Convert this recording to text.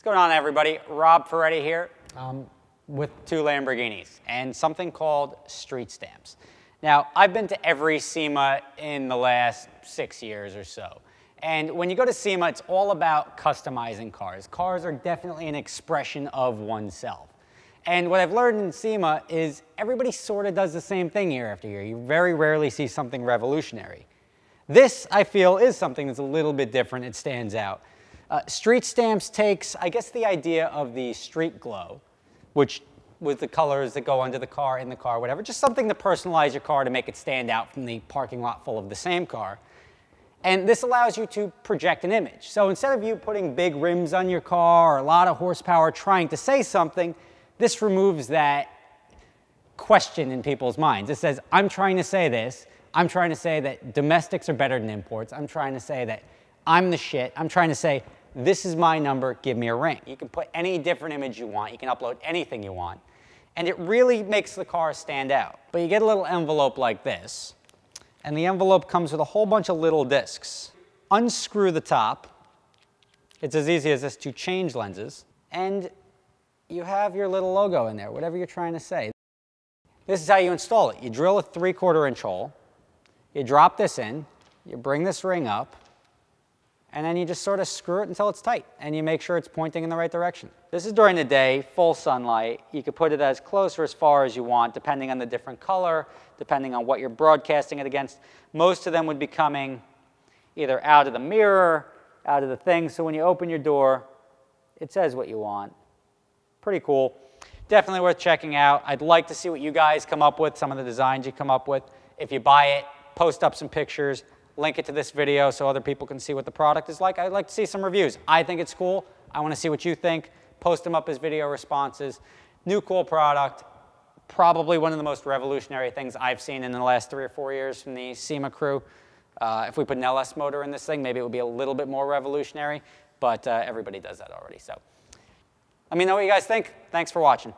What's going on, everybody? Rob Ferretti here um, with two Lamborghinis and something called street stamps. Now, I've been to every SEMA in the last six years or so. And when you go to SEMA, it's all about customizing cars. Cars are definitely an expression of oneself. And what I've learned in SEMA is everybody sort of does the same thing year after year. You very rarely see something revolutionary. This, I feel, is something that's a little bit different. It stands out. Uh, street Stamps takes, I guess, the idea of the street glow, which with the colors that go under the car, in the car, whatever, just something to personalize your car to make it stand out from the parking lot full of the same car. And this allows you to project an image. So instead of you putting big rims on your car or a lot of horsepower trying to say something, this removes that question in people's minds. It says, I'm trying to say this. I'm trying to say that domestics are better than imports. I'm trying to say that I'm the shit. I'm trying to say this is my number, give me a ring. You can put any different image you want. You can upload anything you want. And it really makes the car stand out. But you get a little envelope like this, and the envelope comes with a whole bunch of little discs. Unscrew the top. It's as easy as this to change lenses. And you have your little logo in there, whatever you're trying to say. This is how you install it. You drill a three quarter inch hole, you drop this in, you bring this ring up, and then you just sort of screw it until it's tight and you make sure it's pointing in the right direction. This is during the day, full sunlight. You could put it as close or as far as you want depending on the different color, depending on what you're broadcasting it against. Most of them would be coming either out of the mirror, out of the thing, so when you open your door, it says what you want. Pretty cool. Definitely worth checking out. I'd like to see what you guys come up with, some of the designs you come up with. If you buy it, post up some pictures link it to this video so other people can see what the product is like. I'd like to see some reviews. I think it's cool. I want to see what you think. Post them up as video responses. New cool product. Probably one of the most revolutionary things I've seen in the last three or four years from the SEMA crew. Uh, if we put an LS motor in this thing, maybe it would be a little bit more revolutionary, but uh, everybody does that already. So let me know what you guys think. Thanks for watching.